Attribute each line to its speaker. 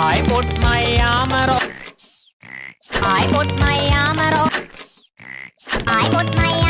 Speaker 1: ขายบทใหม่ยามารอข
Speaker 2: ายบทใหม่ยามารอขายบทใหม่